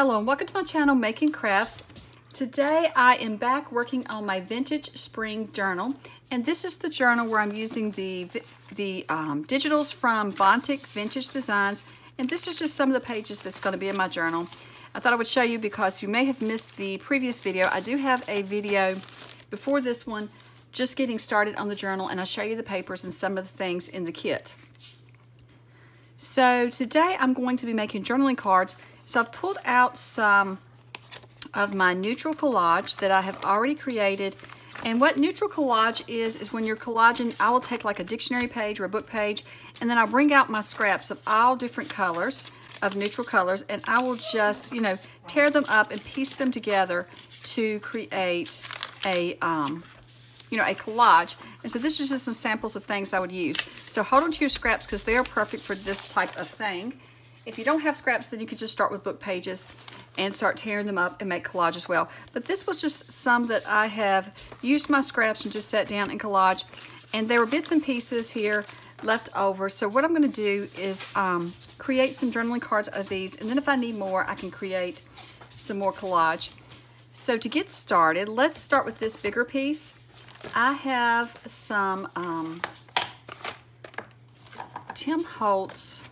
Hello and welcome to my channel Makincrafts. Today I am back working on my vintage spring journal and this is the journal where I'm using the, the um, digitals from Bontik Vintage Designs and this is just some of the pages that's going to be in my journal. I thought I would show you because you may have missed the previous video. I do have a video before this one just getting started on the journal and I'll show you the papers and some of the things in the kit. So today I'm going to be making journaling cards. So I've pulled out some of my neutral collage that I have already created. And what neutral collage is, is when you're collaging, I will take like a dictionary page or a book page, and then I'll bring out my scraps of all different colors, of neutral colors, and I will just, you know, tear them up and piece them together to create a, um, you know, a collage. And so this is just some samples of things I would use. So hold on to your scraps because they are perfect for this type of thing. If you don't have scraps, then you could just start with book pages and start tearing them up and make collage as well. But this was just some that I have used my scraps and just set down and collage. And there were bits and pieces here left over. So what I'm gonna do is um, create some journaling cards of these. And then if I need more, I can create some more collage. So to get started, let's start with this bigger piece. I have some um, Tim Holtz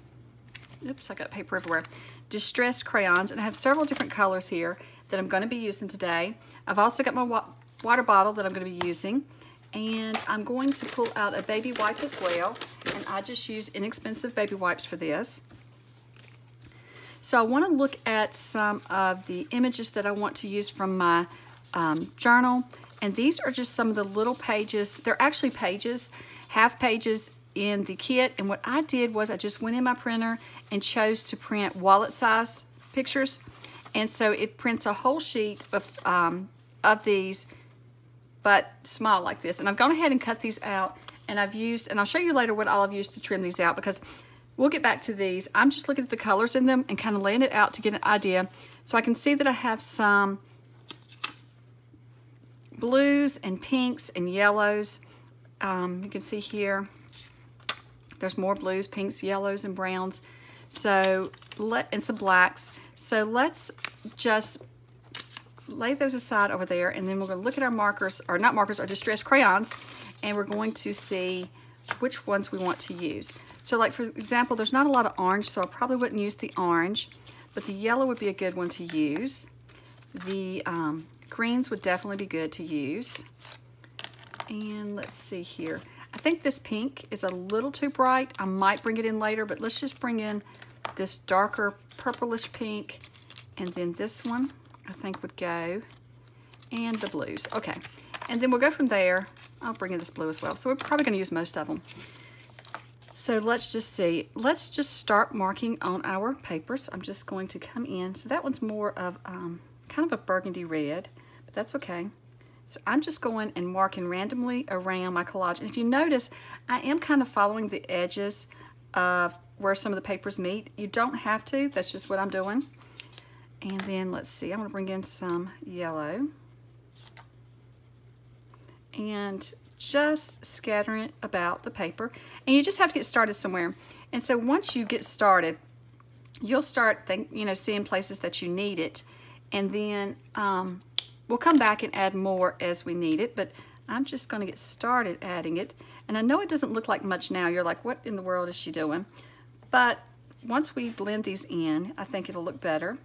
oops, I got paper everywhere, distress crayons, and I have several different colors here that I'm going to be using today. I've also got my wa water bottle that I'm going to be using, and I'm going to pull out a baby wipe as well, and I just use inexpensive baby wipes for this. So I want to look at some of the images that I want to use from my um, journal, and these are just some of the little pages. They're actually pages, half pages in the kit. And what I did was I just went in my printer and chose to print wallet size pictures. And so it prints a whole sheet of, um, of these but small like this. And I've gone ahead and cut these out and I've used and I'll show you later what all I've used to trim these out because we'll get back to these. I'm just looking at the colors in them and kind of laying it out to get an idea. So I can see that I have some blues and pinks and yellows. Um, you can see here there's more blues, pinks, yellows, and browns. So let and some blacks. So let's just lay those aside over there and then we're going to look at our markers, or not markers, our distress crayons, and we're going to see which ones we want to use. So like for example, there's not a lot of orange, so I probably wouldn't use the orange, but the yellow would be a good one to use. The um, greens would definitely be good to use. And let's see here. I think this pink is a little too bright. I might bring it in later, but let's just bring in this darker purplish pink. And then this one, I think would go. And the blues. Okay. And then we'll go from there. I'll bring in this blue as well. So we're probably going to use most of them. So let's just see. Let's just start marking on our papers. I'm just going to come in. So that one's more of um, kind of a burgundy red, but that's okay. So I'm just going and marking randomly around my collage. And if you notice, I am kind of following the edges of where some of the papers meet. You don't have to, that's just what I'm doing. And then let's see, I'm gonna bring in some yellow. And just scattering it about the paper. And you just have to get started somewhere. And so once you get started, you'll start think, you know, seeing places that you need it. And then um, We'll come back and add more as we need it, but I'm just going to get started adding it. And I know it doesn't look like much now. You're like, what in the world is she doing? But once we blend these in, I think it'll look better.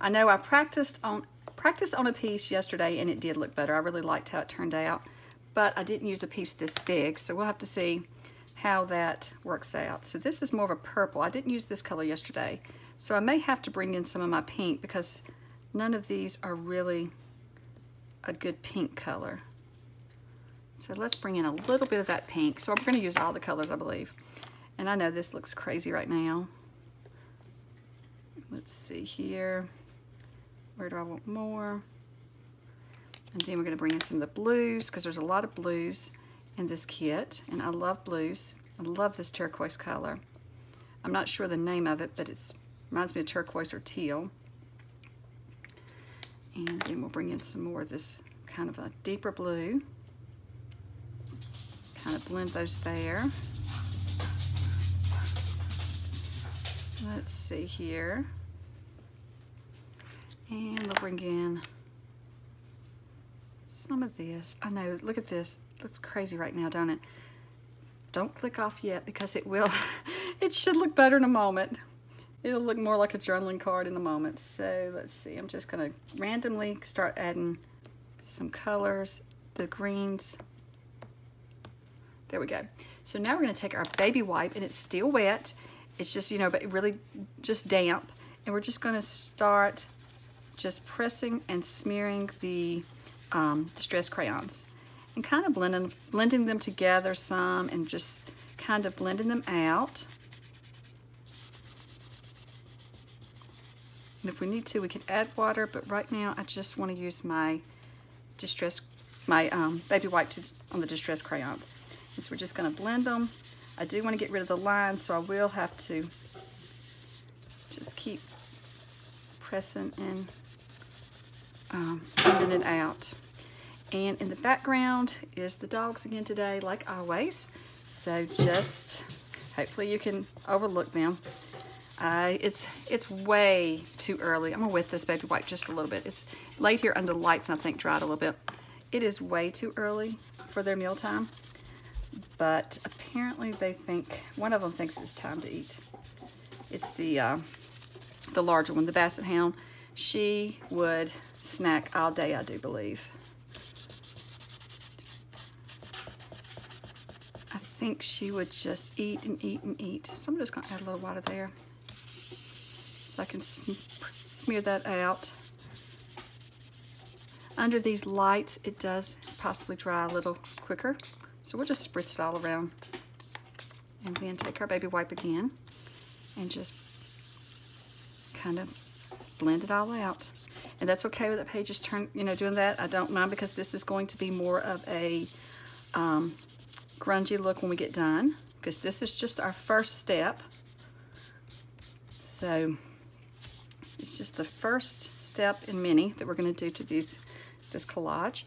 I know I practiced on practiced on a piece yesterday and it did look better. I really liked how it turned out, but I didn't use a piece this big, so we'll have to see how that works out. So this is more of a purple. I didn't use this color yesterday, so I may have to bring in some of my pink because none of these are really a good pink color. So let's bring in a little bit of that pink. So I'm going to use all the colors, I believe. And I know this looks crazy right now. Let's see here. Where do I want more? And then we're going to bring in some of the blues because there's a lot of blues in this kit. And I love blues. I love this turquoise color. I'm not sure the name of it, but it reminds me of turquoise or teal. And then we'll bring in some more of this kind of a deeper blue. Kind of blend those there. Let's see here. And we'll bring in some of this. I know, look at this. looks crazy right now, don't it? Don't click off yet because it will, it should look better in a moment. It'll look more like a journaling card in a moment. So let's see, I'm just gonna randomly start adding some colors, the greens. There we go. So now we're gonna take our baby wipe and it's still wet. It's just, you know, but really just damp. And we're just gonna start just pressing and smearing the um, crayons and kind of blending, blending them together some and just kind of blending them out. And if we need to, we can add water, but right now I just want to use my distress, my um, baby wipe to, on the distress crayons. And so we're just going to blend them. I do want to get rid of the lines, so I will have to just keep pressing and um, blending it out. And in the background is the dogs again today, like always. So just, hopefully you can overlook them. It's it's way too early. I'm gonna wet this baby wipe just a little bit. It's laid here under the lights and I think dried a little bit. It is way too early for their mealtime, but apparently they think, one of them thinks it's time to eat. It's the, uh, the larger one, the Basset Hound. She would snack all day, I do believe. I think she would just eat and eat and eat. So I'm just gonna add a little water there. I can smear that out. Under these lights, it does possibly dry a little quicker. So we'll just spritz it all around. And then take our baby wipe again and just kind of blend it all out. And that's okay with the pages turn, you know, doing that. I don't mind because this is going to be more of a um, grungy look when we get done because this is just our first step. So it's just the first step in many that we're going to do to these this collage.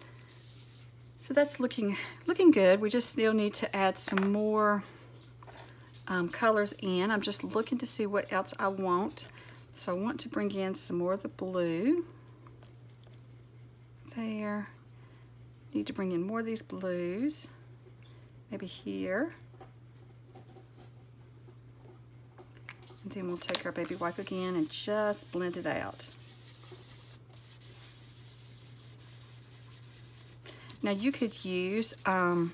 So that's looking looking good. We just still need to add some more um, colors in. I'm just looking to see what else I want. So I want to bring in some more of the blue. There. Need to bring in more of these blues. Maybe here. And then we'll take our baby wipe again and just blend it out. Now you could use um,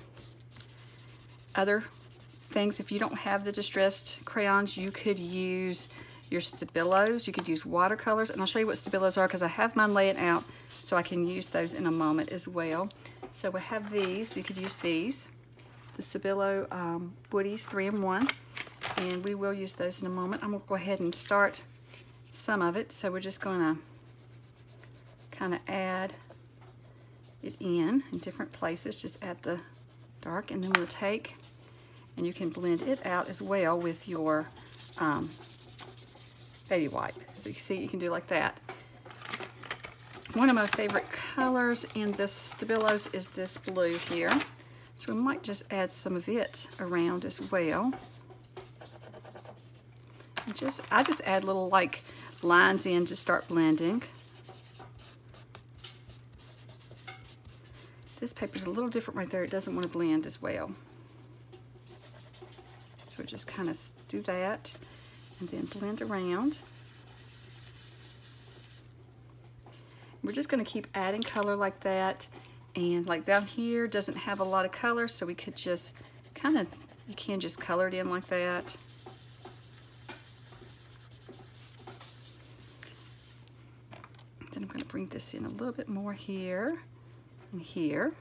other things. If you don't have the distressed crayons, you could use your Stabilos. You could use watercolors. And I'll show you what Stabilos are because I have mine laying out so I can use those in a moment as well. So we have these. You could use these. The Stabilo um, Woodies 3-in-1 and we will use those in a moment. I'm going to go ahead and start some of it. So we're just going to kind of add it in in different places. Just add the dark and then we'll take and you can blend it out as well with your um, baby wipe. So you see you can do like that. One of my favorite colors in this Stabilos is this blue here. So we might just add some of it around as well just I just add little like lines in to start blending. This paper's a little different right there. It doesn't want to blend as well. So we just kind of do that and then blend around. We're just going to keep adding color like that. And like down here doesn't have a lot of color, so we could just kind of, you can just color it in like that. Bring this in a little bit more here and here.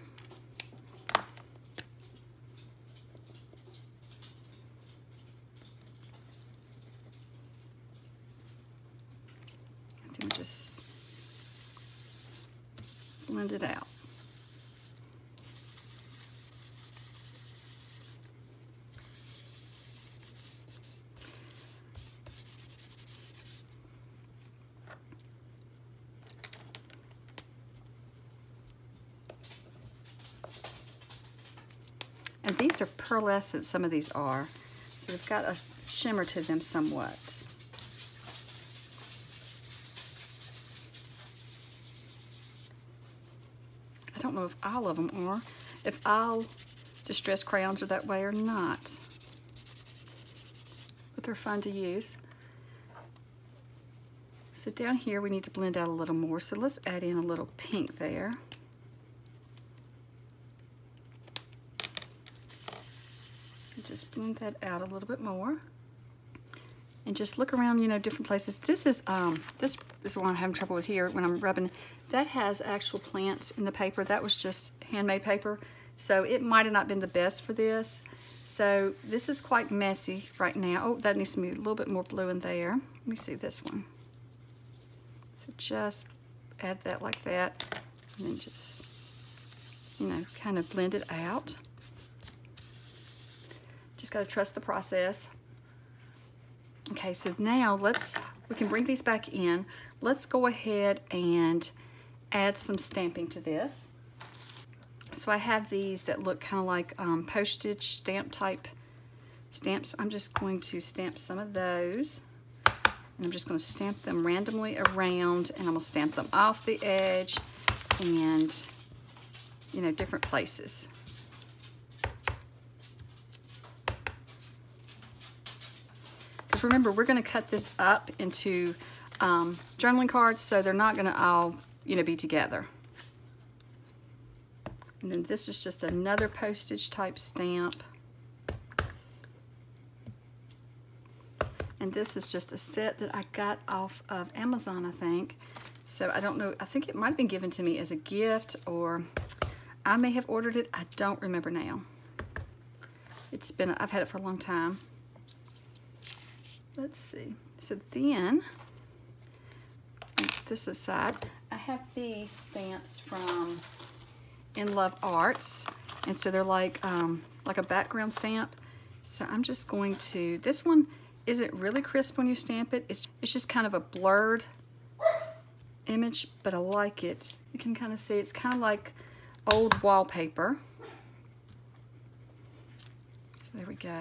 And then just blend it out. these are pearlescent, some of these are. So they've got a shimmer to them somewhat. I don't know if all of them are, if all distress crayons are that way or not. But they're fun to use. So down here we need to blend out a little more. So let's add in a little pink there. Just blend that out a little bit more. And just look around, you know, different places. This is um, this is what I'm having trouble with here when I'm rubbing. That has actual plants in the paper. That was just handmade paper. So it might have not been the best for this. So this is quite messy right now. Oh, that needs to be a little bit more blue in there. Let me see this one. So just add that like that. And then just, you know, kind of blend it out. Just got to trust the process. Okay, so now let's, we can bring these back in. Let's go ahead and add some stamping to this. So I have these that look kind of like um, postage stamp type stamps. I'm just going to stamp some of those. And I'm just going to stamp them randomly around and I'm going to stamp them off the edge and, you know, different places. Because remember, we're going to cut this up into um, journaling cards, so they're not going to all, you know, be together. And then this is just another postage type stamp. And this is just a set that I got off of Amazon, I think. So I don't know, I think it might have been given to me as a gift or I may have ordered it. I don't remember now. It's been, I've had it for a long time. Let's see. So then, this aside, I have these stamps from In Love Arts. And so they're like, um, like a background stamp. So I'm just going to, this one isn't really crisp when you stamp it. It's, it's just kind of a blurred image, but I like it. You can kind of see it's kind of like old wallpaper. So there we go.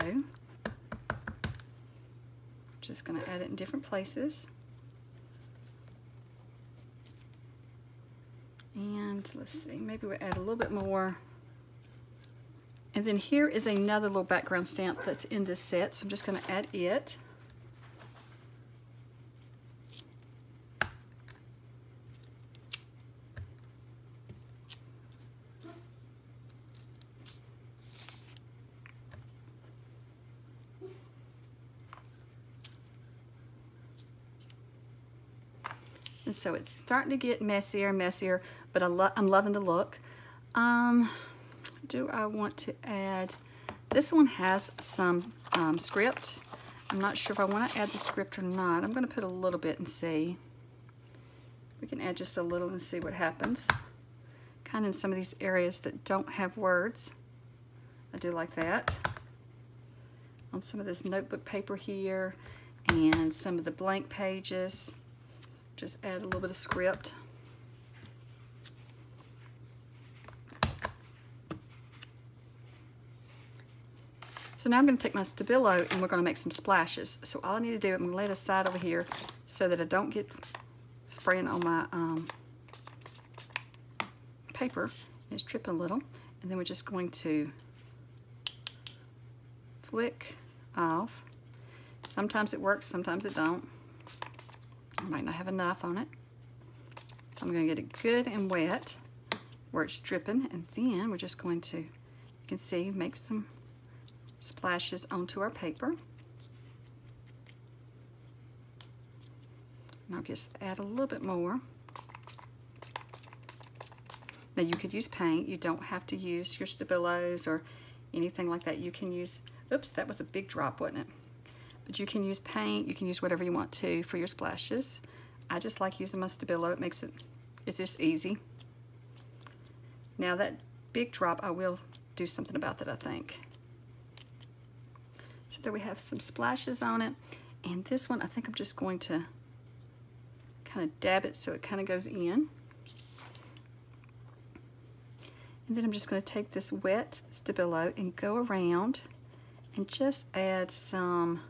Just going to add it in different places. And let's see, maybe we'll add a little bit more. And then here is another little background stamp that's in this set, so I'm just going to add it. And so it's starting to get messier and messier, but I lo I'm loving the look. Um, do I want to add, this one has some um, script. I'm not sure if I want to add the script or not. I'm going to put a little bit and see. We can add just a little and see what happens. Kind of in some of these areas that don't have words. I do like that. On some of this notebook paper here and some of the blank pages. Just add a little bit of script. So now I'm going to take my Stabilo and we're going to make some splashes. So all I need to do, I'm going to lay it aside over here so that I don't get spraying on my um, paper. It's dripping a little. And then we're just going to flick off. Sometimes it works, sometimes it don't. I might not have enough on it. So I'm going to get it good and wet where it's dripping and then we're just going to, you can see, make some splashes onto our paper. And I'll just add a little bit more. Now you could use paint. You don't have to use your Stabilos or anything like that. You can use, oops, that was a big drop, wasn't it? But you can use paint, you can use whatever you want to for your splashes. I just like using my Stabilo. It makes it, it's just easy. Now that big drop, I will do something about that, I think. So there we have some splashes on it. And this one, I think I'm just going to kind of dab it so it kind of goes in. And then I'm just going to take this wet Stabilo and go around and just add some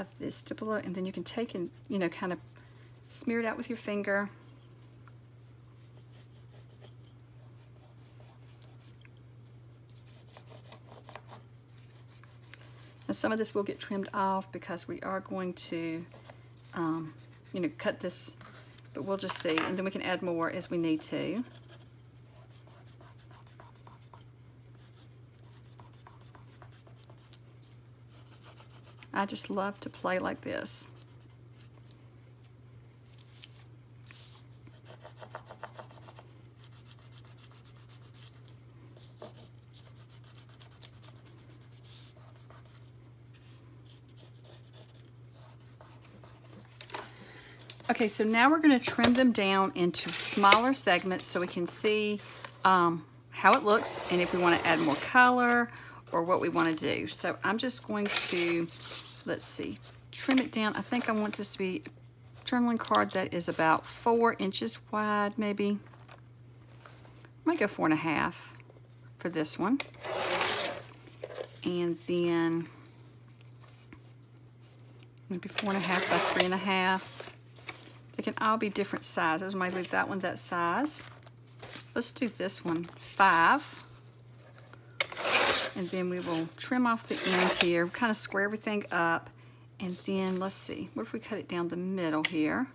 of this stabilo and then you can take and, you know, kind of smear it out with your finger. Now some of this will get trimmed off because we are going to, um, you know, cut this, but we'll just see. And then we can add more as we need to. I just love to play like this. Okay, so now we're going to trim them down into smaller segments so we can see um, how it looks and if we want to add more color or what we want to do. So I'm just going to, let's see, trim it down. I think I want this to be a journaling card that is about four inches wide, maybe. I might go four and a half for this one. And then maybe four and a half by three and a half. They can all be different sizes. I might leave that one that size. Let's do this one, five. And then we will trim off the end here, kind of square everything up. And then, let's see, what if we cut it down the middle here?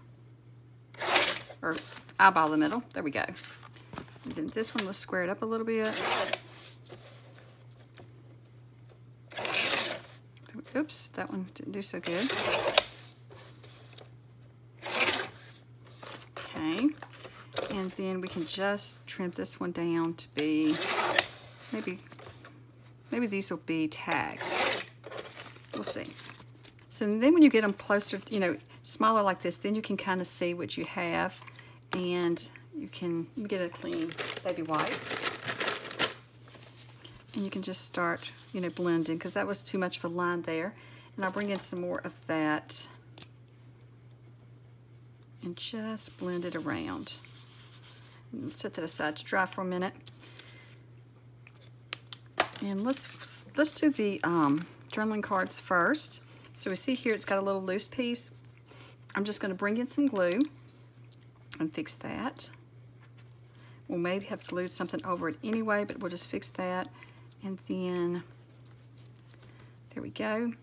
Or eyeball the middle, there we go. And then this one, we'll square it up a little bit. Oops, that one didn't do so good. Okay, and then we can just trim this one down to be maybe Maybe these will be tags. We'll see. So then when you get them closer, you know, smaller like this, then you can kind of see what you have and you can get a clean baby wipe. And you can just start, you know, blending because that was too much of a line there. And I'll bring in some more of that and just blend it around. set that aside to dry for a minute. And let's let's do the um, journaling cards first. So we see here it's got a little loose piece. I'm just going to bring in some glue and fix that. We'll maybe have glued something over it anyway, but we'll just fix that. And then, there we go.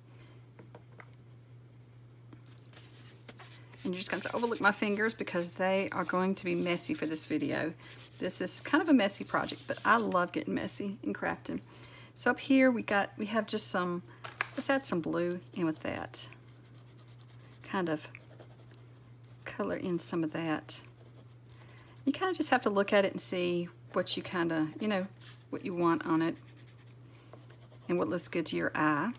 And you're just going to overlook my fingers because they are going to be messy for this video. This is kind of a messy project, but I love getting messy and crafting. So up here we got, we have just some, let's add some blue in with that. Kind of color in some of that. You kind of just have to look at it and see what you kind of, you know, what you want on it and what looks good to your eye.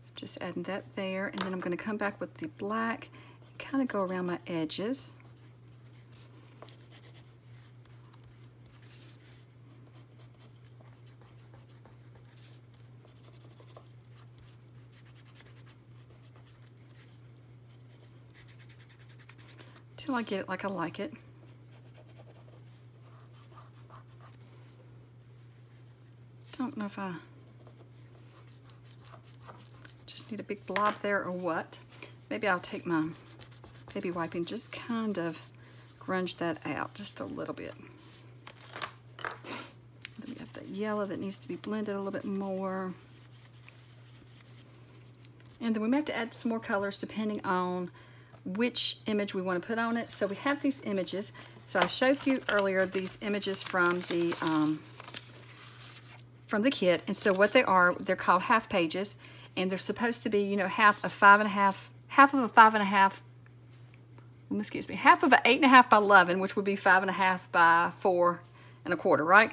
So just adding that there and then I'm going to come back with the black and kind of go around my edges. Till I it like I like it. Don't know if I just need a big blob there or what. Maybe I'll take my baby wipe and just kind of grunge that out just a little bit. Then we have that yellow that needs to be blended a little bit more. And then we may have to add some more colors depending on which image we want to put on it. So we have these images. So I showed you earlier these images from the um, from the kit. And so what they are, they're called half pages. And they're supposed to be, you know, half of five and a half, half of a five and a half, excuse me, half of an eight and a half by 11, which would be five and a half by four and a quarter, right?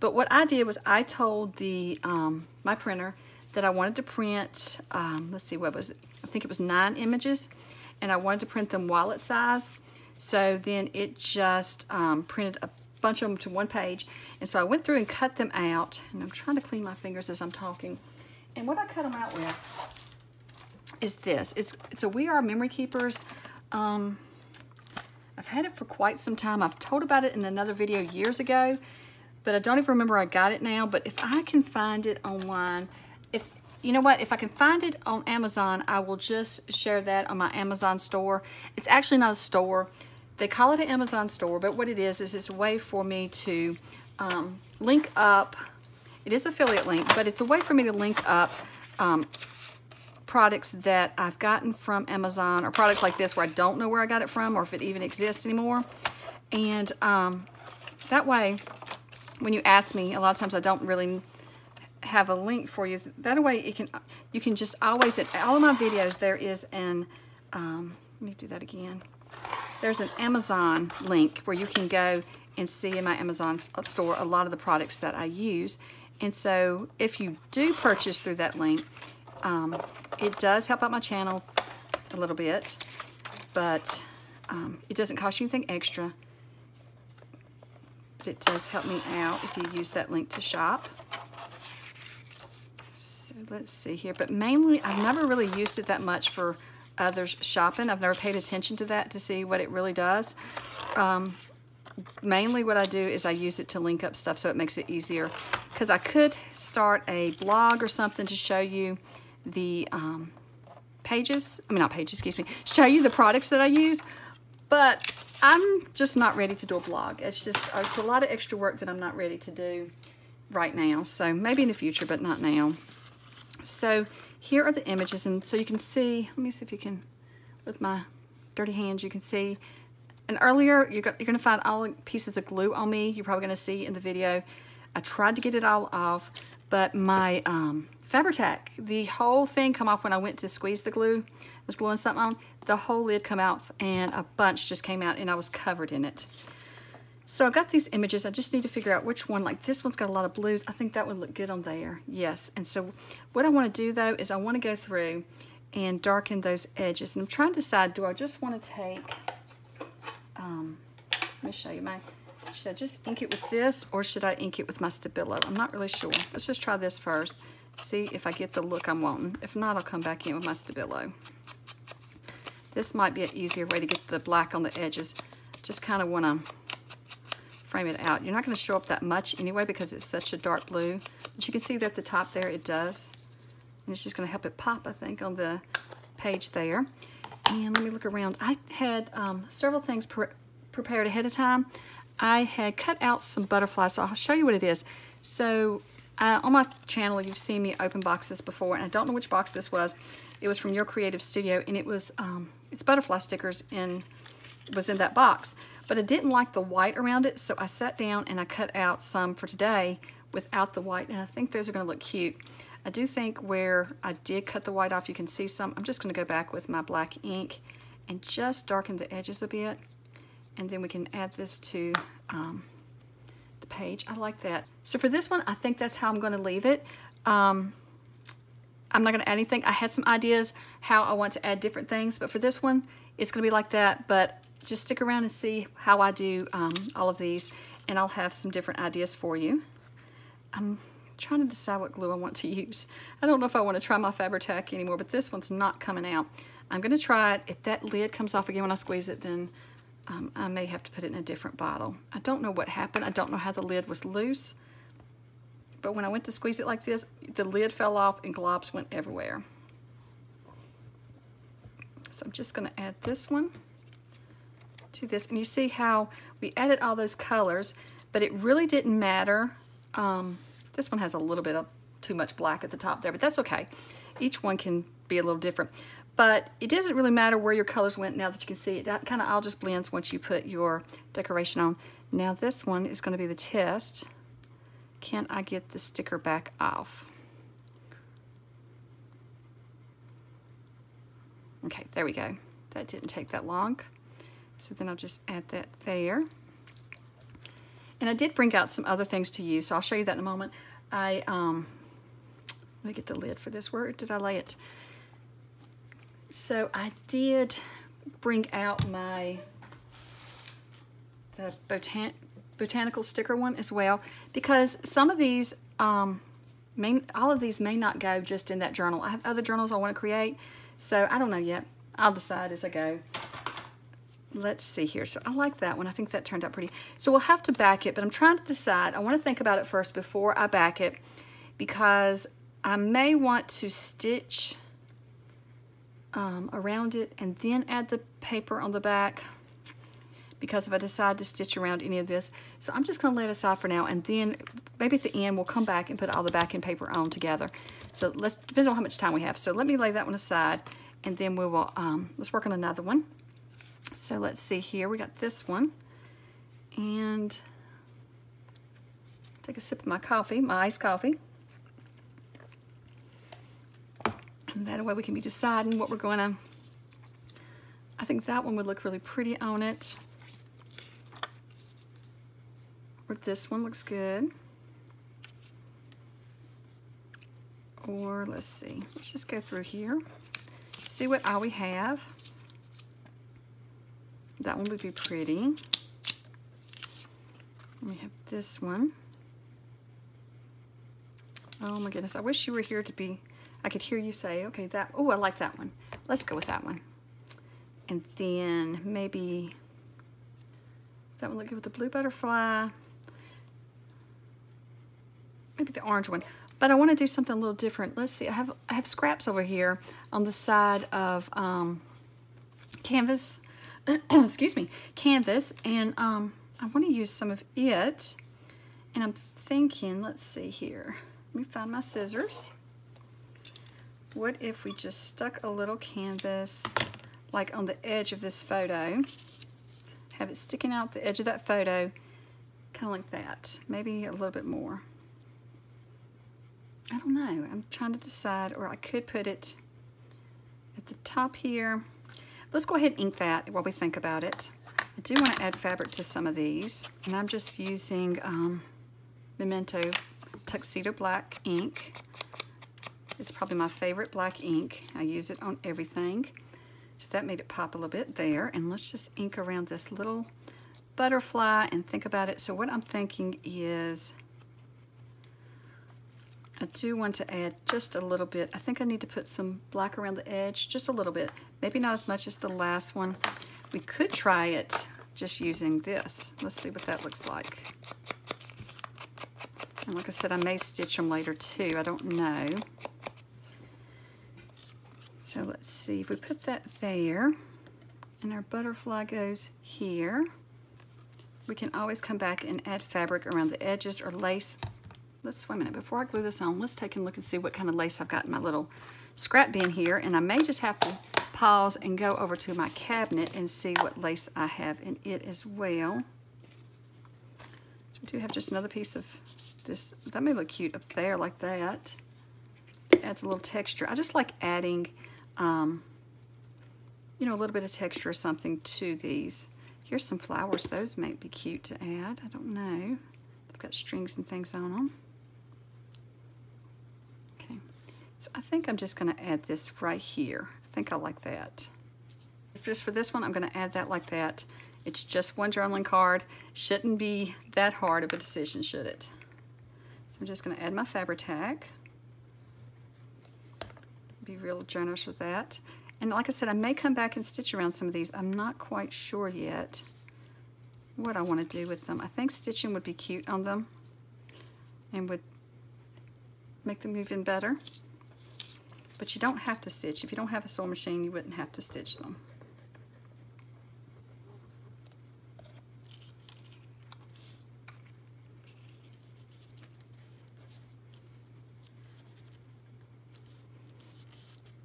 But what I did was I told the um, my printer that I wanted to print, um, let's see, what was it? I think it was nine images and I wanted to print them wallet size. So then it just um, printed a bunch of them to one page. And so I went through and cut them out. And I'm trying to clean my fingers as I'm talking. And what I cut them out with is this. It's, it's a We Are Memory Keepers. Um, I've had it for quite some time. I've told about it in another video years ago. But I don't even remember I got it now. But if I can find it online, you know what? If I can find it on Amazon, I will just share that on my Amazon store. It's actually not a store. They call it an Amazon store, but what it is, is it's a way for me to um, link up. It is affiliate link, but it's a way for me to link up um, products that I've gotten from Amazon or products like this where I don't know where I got it from or if it even exists anymore. And um, that way, when you ask me, a lot of times I don't really have a link for you. That way it can you can just always, in all of my videos, there is an, um, let me do that again. There's an Amazon link where you can go and see in my Amazon store a lot of the products that I use. And so if you do purchase through that link, um, it does help out my channel a little bit, but um, it doesn't cost you anything extra. But it does help me out if you use that link to shop. Let's see here. But mainly, I've never really used it that much for others shopping. I've never paid attention to that to see what it really does. Um, mainly what I do is I use it to link up stuff so it makes it easier. Because I could start a blog or something to show you the um, pages, I mean not pages, excuse me, show you the products that I use, but I'm just not ready to do a blog. It's just, it's a lot of extra work that I'm not ready to do right now. So maybe in the future, but not now. So here are the images, and so you can see, let me see if you can, with my dirty hands, you can see and earlier, you're, you're going to find all pieces of glue on me. You're probably going to see in the video. I tried to get it all off, but my um, Fabri-Tac, the whole thing come off when I went to squeeze the glue. I was gluing something on. The whole lid come out and a bunch just came out and I was covered in it. So I've got these images. I just need to figure out which one. Like this one's got a lot of blues. I think that would look good on there. Yes. And so what I want to do though is I want to go through and darken those edges. And I'm trying to decide, do I just want to take um, let me show you my, should I just ink it with this or should I ink it with my Stabilo? I'm not really sure. Let's just try this first. See if I get the look I'm wanting. If not, I'll come back in with my Stabilo. This might be an easier way to get the black on the edges. Just kind of want to frame it out. You're not going to show up that much anyway because it's such a dark blue. But you can see that at the top there it does. And it's just going to help it pop, I think, on the page there. And let me look around. I had um, several things pre prepared ahead of time. I had cut out some butterflies, so I'll show you what it is. So uh, on my channel, you've seen me open boxes before, and I don't know which box this was. It was from Your Creative Studio, and it was um, it's butterfly stickers in was in that box. But I didn't like the white around it, so I sat down and I cut out some for today without the white, and I think those are going to look cute. I do think where I did cut the white off, you can see some. I'm just going to go back with my black ink and just darken the edges a bit. And then we can add this to um, the page. I like that. So for this one, I think that's how I'm going to leave it. Um, I'm not going to add anything. I had some ideas how I want to add different things, but for this one, it's going to be like that. But just stick around and see how I do um, all of these, and I'll have some different ideas for you. I'm trying to decide what glue I want to use. I don't know if I want to try my Fabri-Tac anymore, but this one's not coming out. I'm going to try it. If that lid comes off again when I squeeze it, then um, I may have to put it in a different bottle. I don't know what happened. I don't know how the lid was loose. But when I went to squeeze it like this, the lid fell off and globs went everywhere. So I'm just going to add this one to this. And you see how we added all those colors, but it really didn't matter um, this one has a little bit of too much black at the top there, but that's okay. Each one can be a little different. But it doesn't really matter where your colors went now that you can see it. That kind of all just blends once you put your decoration on. Now this one is going to be the test. Can I get the sticker back off? Okay, there we go. That didn't take that long. So then I'll just add that there. And I did bring out some other things to use, so I'll show you that in a moment. I, um, let me get the lid for this. Where did I lay it? So I did bring out my the botan botanical sticker one as well because some of these, um, may, all of these may not go just in that journal. I have other journals I want to create, so I don't know yet. I'll decide as I go let's see here. So I like that one. I think that turned out pretty. So we'll have to back it, but I'm trying to decide. I want to think about it first before I back it because I may want to stitch um, around it and then add the paper on the back because if I decide to stitch around any of this. So I'm just gonna lay it aside for now and then maybe at the end we'll come back and put all the backing paper on together. So let's, depends on how much time we have. So let me lay that one aside and then we will, um, let's work on another one. So let's see here, we got this one and take a sip of my coffee, my iced coffee. And that way we can be deciding what we're going to, I think that one would look really pretty on it. Or this one looks good. Or let's see, let's just go through here. See what all we have. That one would be pretty. We have this one. Oh my goodness, I wish you were here to be I could hear you say, okay, that, oh, I like that one. Let's go with that one. And then maybe, that one look good with the blue butterfly. Maybe the orange one. But I want to do something a little different. Let's see, I have, I have scraps over here on the side of um, canvas, excuse me, canvas, and um, I want to use some of it. And I'm thinking, let's see here. Let me find my scissors what if we just stuck a little canvas like on the edge of this photo, have it sticking out the edge of that photo, kind of like that, maybe a little bit more. I don't know, I'm trying to decide, or I could put it at the top here. Let's go ahead and ink that while we think about it. I do want to add fabric to some of these, and I'm just using um, Memento Tuxedo Black ink. It's probably my favorite black ink. I use it on everything. So that made it pop a little bit there. And let's just ink around this little butterfly and think about it. So what I'm thinking is I do want to add just a little bit. I think I need to put some black around the edge, just a little bit. Maybe not as much as the last one. We could try it just using this. Let's see what that looks like. And like I said, I may stitch them later too. I don't know. So let's see, if we put that there and our butterfly goes here, we can always come back and add fabric around the edges or lace. Let's wait a minute, before I glue this on, let's take a look and see what kind of lace I've got in my little scrap bin here. And I may just have to pause and go over to my cabinet and see what lace I have in it as well. So we do have just another piece of this. That may look cute up there like that. Adds a little texture. I just like adding um, you know, a little bit of texture or something to these. Here's some flowers. Those might be cute to add. I don't know. They've got strings and things on them. Okay. So I think I'm just going to add this right here. I think I like that. Just for this one, I'm going to add that like that. It's just one journaling card. Shouldn't be that hard of a decision, should it? So I'm just going to add my Fabri-Tac be real generous with that. And like I said, I may come back and stitch around some of these. I'm not quite sure yet what I want to do with them. I think stitching would be cute on them and would make them even better. But you don't have to stitch. If you don't have a sewing machine, you wouldn't have to stitch them.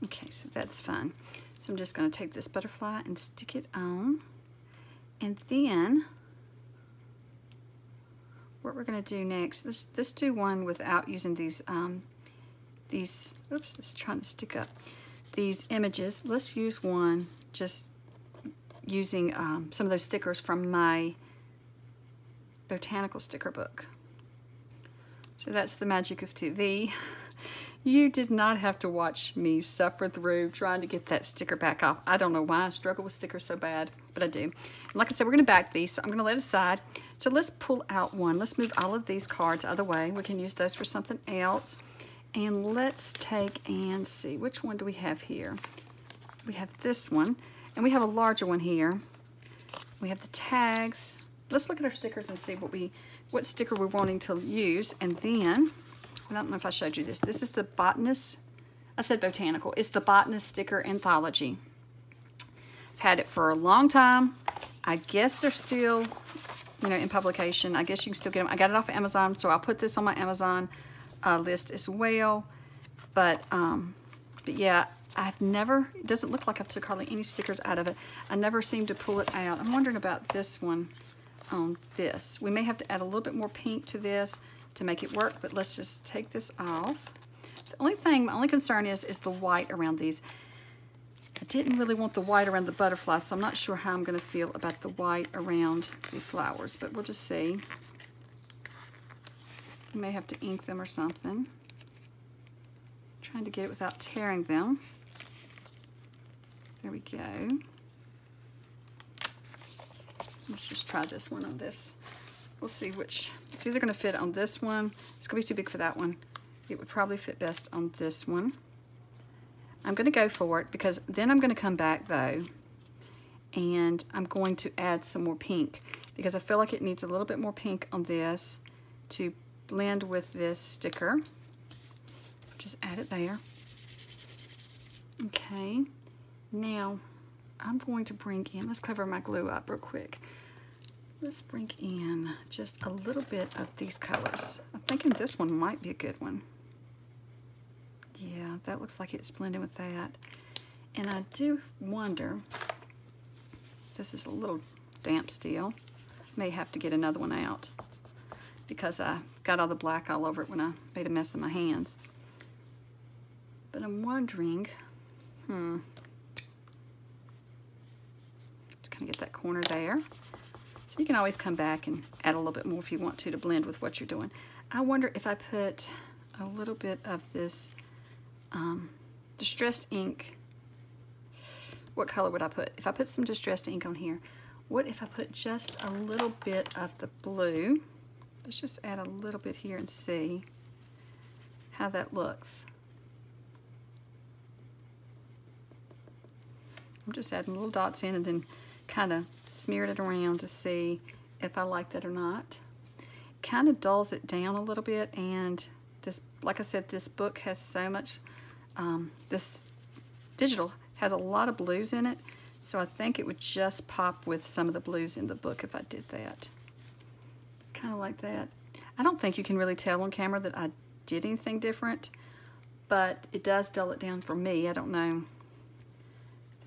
Okay, so that's fine. So I'm just going to take this butterfly and stick it on. And then what we're going to do next, let's, let's do one without using these, um, these, oops, it's trying to stick up, these images. Let's use one just using um, some of those stickers from my botanical sticker book. So that's the magic of TV. You did not have to watch me suffer through trying to get that sticker back off. I don't know why I struggle with stickers so bad, but I do. And like I said, we're going to back these, so I'm going to let it aside. So let's pull out one. Let's move all of these cards out of the way. We can use those for something else. And let's take and see, which one do we have here? We have this one, and we have a larger one here. We have the tags. Let's look at our stickers and see what we, what sticker we're wanting to use, and then I don't know if I showed you this. This is the Botanist, I said botanical. It's the Botanist Sticker Anthology. I've had it for a long time. I guess they're still, you know, in publication. I guess you can still get them. I got it off of Amazon, so I'll put this on my Amazon uh, list as well. But, um, but yeah, I've never, it doesn't look like I've took hardly any stickers out of it. I never seem to pull it out. I'm wondering about this one on this. We may have to add a little bit more pink to this to make it work, but let's just take this off. The only thing, my only concern is, is the white around these. I didn't really want the white around the butterfly, so I'm not sure how I'm gonna feel about the white around the flowers, but we'll just see. You may have to ink them or something. Trying to get it without tearing them. There we go. Let's just try this one on this. We'll see which, it's either gonna fit on this one. It's gonna be too big for that one. It would probably fit best on this one. I'm gonna go for it because then I'm gonna come back though and I'm going to add some more pink because I feel like it needs a little bit more pink on this to blend with this sticker. Just add it there. Okay, now I'm going to bring in, let's cover my glue up real quick. Let's bring in just a little bit of these colors. I'm thinking this one might be a good one. Yeah, that looks like it's blending with that. And I do wonder, this is a little damp still. May have to get another one out because I got all the black all over it when I made a mess of my hands. But I'm wondering, hmm, just kind of get that corner there. So you can always come back and add a little bit more if you want to to blend with what you're doing. I wonder if I put a little bit of this um, distressed ink. What color would I put? If I put some distressed ink on here, what if I put just a little bit of the blue? Let's just add a little bit here and see how that looks. I'm just adding little dots in and then kind of smeared it around to see if I like that or not. Kind of dulls it down a little bit and this, like I said, this book has so much, um, this digital has a lot of blues in it, so I think it would just pop with some of the blues in the book if I did that. Kind of like that. I don't think you can really tell on camera that I did anything different, but it does dull it down for me. I don't know.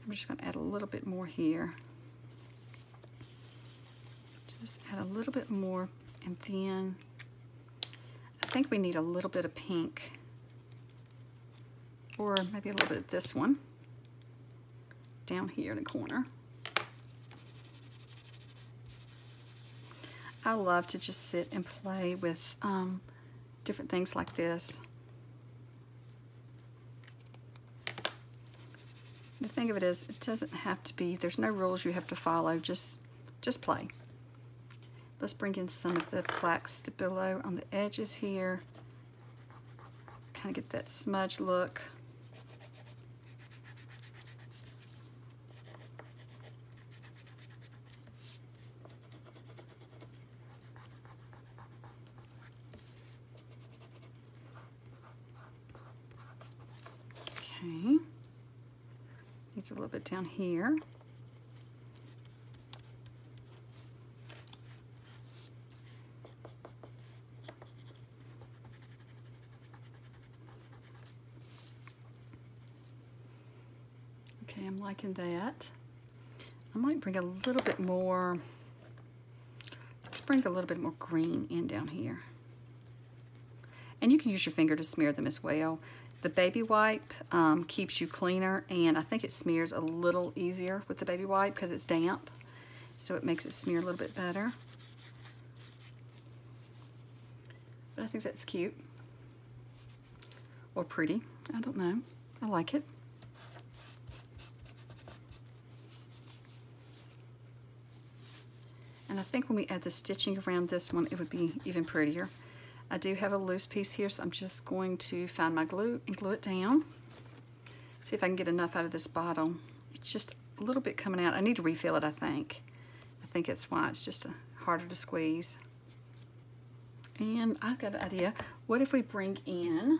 I'm just going to add a little bit more here. Just add a little bit more and then I think we need a little bit of pink or maybe a little bit of this one down here in the corner. I love to just sit and play with um, different things like this. The thing of it is, it doesn't have to be, there's no rules you have to follow, just, just play. Let's bring in some of the black Stabilo on the edges here. Kind of get that smudge look. Okay. Needs a little bit down here. Okay, I'm liking that. I might bring a little bit more, let's bring a little bit more green in down here. And you can use your finger to smear them as well. The baby wipe um, keeps you cleaner and I think it smears a little easier with the baby wipe because it's damp. So it makes it smear a little bit better. But I think that's cute. Or pretty. I don't know. I like it. And I think when we add the stitching around this one, it would be even prettier. I do have a loose piece here, so I'm just going to find my glue and glue it down. See if I can get enough out of this bottle. It's just a little bit coming out. I need to refill it, I think. I think it's why it's just a, harder to squeeze. And I've got an idea. What if we bring in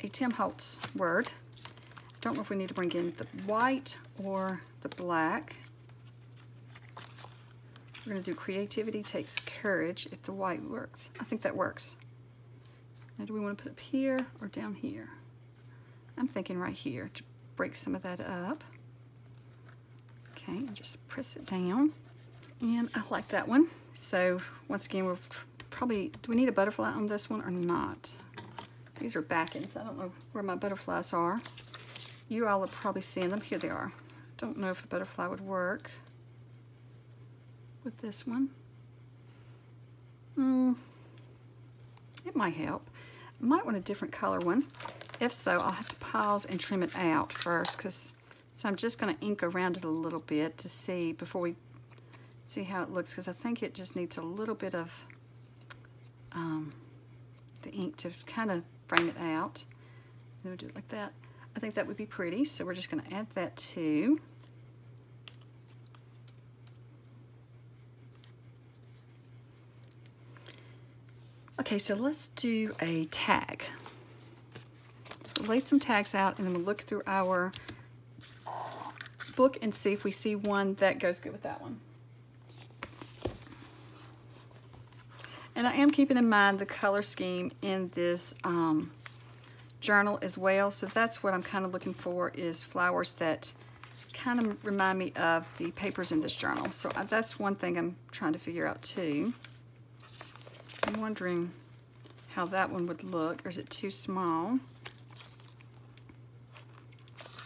a Tim Holtz word? I don't know if we need to bring in the white or the black. We're going to do creativity takes courage if the white works. I think that works. Now do we want to put up here or down here? I'm thinking right here to break some of that up. Okay, just press it down. And I like that one. So once again, we're probably, do we need a butterfly on this one or not? These are backings. I don't know where my butterflies are. You all are probably seeing them. Here they are. Don't know if a butterfly would work with this one. Hmm, it might help. I might want a different color one. If so, I'll have to pause and trim it out first because so I'm just going to ink around it a little bit to see before we see how it looks because I think it just needs a little bit of um, the ink to kind of frame it out. Then we'll do it like that. I think that would be pretty, so we're just going to add that too. Okay, so let's do a tag. Lay some tags out and then we'll look through our book and see if we see one that goes good with that one. And I am keeping in mind the color scheme in this um, journal as well. So that's what I'm kind of looking for is flowers that kind of remind me of the papers in this journal. So uh, that's one thing I'm trying to figure out too. I'm wondering how that one would look. Or is it too small?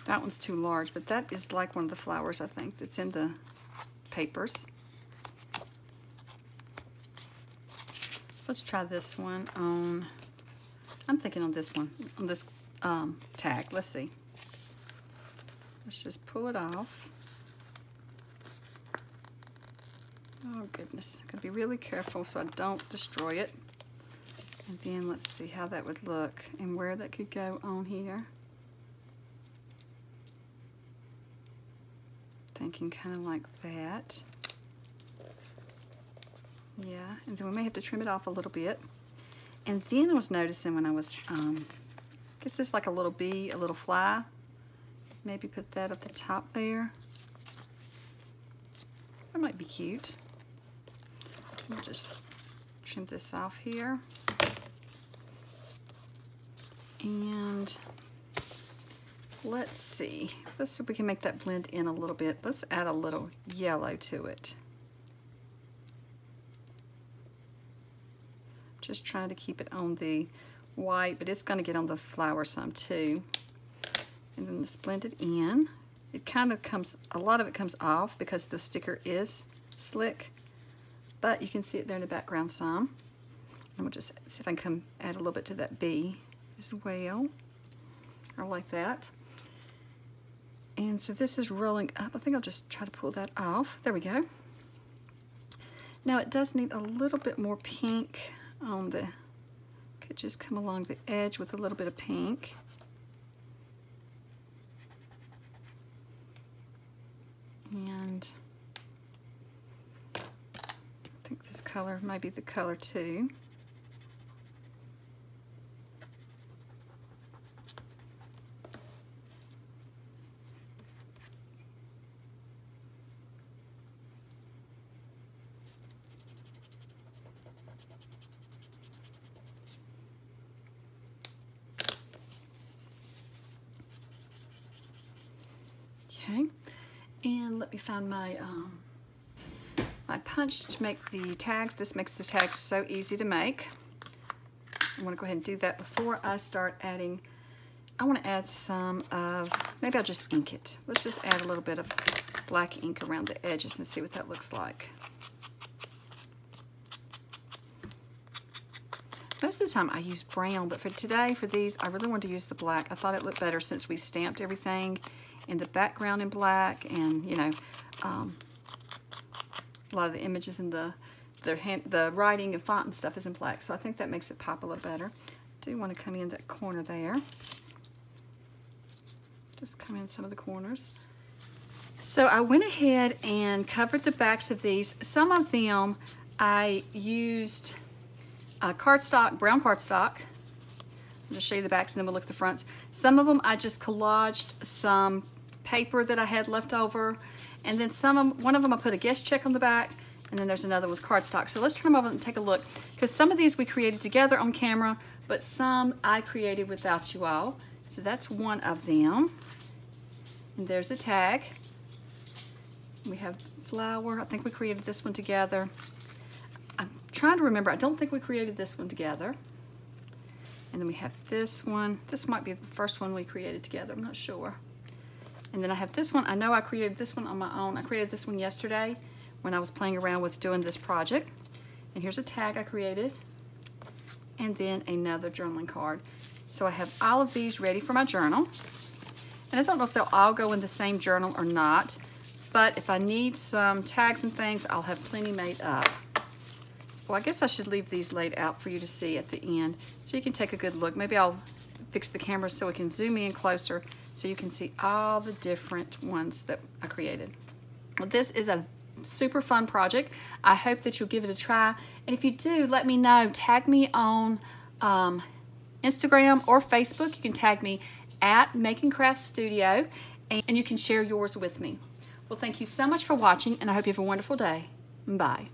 That one's too large, but that is like one of the flowers, I think, that's in the papers. Let's try this one on, I'm thinking on this one, on this um, tag. Let's see. Let's just pull it off. Oh goodness, gotta be really careful so I don't destroy it. And then let's see how that would look and where that could go on here. Thinking kind of like that. Yeah, and then we may have to trim it off a little bit. And then I was noticing when I was, um, I guess it's like a little bee, a little fly. Maybe put that at the top there. That might be cute. We'll just trim this off here. And let's see. Let's see if we can make that blend in a little bit. Let's add a little yellow to it. Just trying to keep it on the white, but it's going to get on the flower some too. And then let's blend it in. It kind of comes, a lot of it comes off because the sticker is slick, but you can see it there in the background some. And we'll just see if I can come add a little bit to that bee as well, I like that. And so this is rolling up. I think I'll just try to pull that off. There we go. Now it does need a little bit more pink on the, could just come along the edge with a little bit of pink. And I think this color might be the color too. Okay, and let me find my um, my punch to make the tags. This makes the tags so easy to make. I want to go ahead and do that before I start adding. I want to add some of, maybe I'll just ink it. Let's just add a little bit of black ink around the edges and see what that looks like. Most of the time I use brown, but for today, for these, I really wanted to use the black. I thought it looked better since we stamped everything in the background in black and, you know, um, a lot of the images in the the, hand, the writing and font and stuff is in black, so I think that makes it pop a little better. do want to come in that corner there. Just come in some of the corners. So I went ahead and covered the backs of these. Some of them I used uh, cardstock, brown cardstock. I'll just show you the backs and then we'll look at the fronts. Some of them I just collaged some paper that I had left over. And then some of, one of them I put a guest check on the back and then there's another with cardstock. So let's turn them over and take a look. Because some of these we created together on camera, but some I created without you all. So that's one of them. And there's a tag. We have flower. I think we created this one together. I'm trying to remember. I don't think we created this one together. And then we have this one. This might be the first one we created together. I'm not sure. And then I have this one. I know I created this one on my own. I created this one yesterday when I was playing around with doing this project. And here's a tag I created. And then another journaling card. So I have all of these ready for my journal. And I don't know if they'll all go in the same journal or not, but if I need some tags and things, I'll have plenty made up. Well, I guess I should leave these laid out for you to see at the end so you can take a good look. Maybe I'll fix the camera so we can zoom in closer so you can see all the different ones that I created. Well, this is a super fun project. I hope that you'll give it a try. And if you do, let me know. Tag me on um, Instagram or Facebook. You can tag me at Makincrafts Studio and you can share yours with me. Well, thank you so much for watching and I hope you have a wonderful day. Bye.